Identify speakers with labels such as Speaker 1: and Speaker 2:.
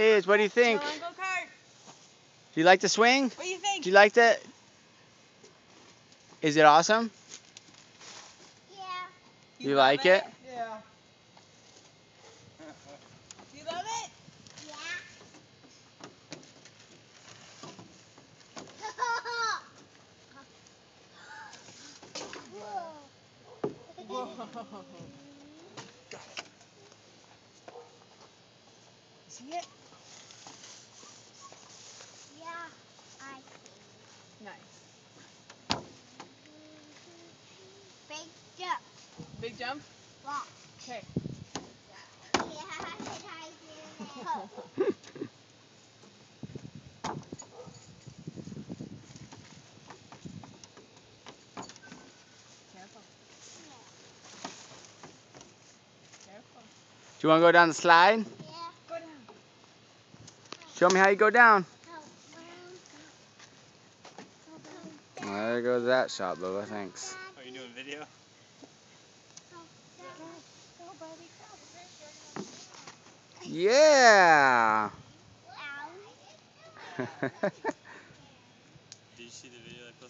Speaker 1: Is what do you think?
Speaker 2: Go on, go kart.
Speaker 1: Do you like the swing?
Speaker 2: What do you think?
Speaker 1: Do you like that? Is it awesome?
Speaker 3: Yeah.
Speaker 1: You like it?
Speaker 2: Yeah. you love it?
Speaker 3: Yeah.
Speaker 2: Whoa. See it?
Speaker 3: Yeah, I see.
Speaker 2: Nice.
Speaker 3: Big jump.
Speaker 2: Big jump?
Speaker 3: Walk.
Speaker 2: Okay.
Speaker 3: Yeah, I do it.
Speaker 2: Careful. Careful.
Speaker 1: Do you want to go down the slide? Show me how you go down. Well, there goes that shot, Bubba. Thanks.
Speaker 4: Are you doing video?
Speaker 3: Yeah. Did you
Speaker 1: see
Speaker 3: the video I posted?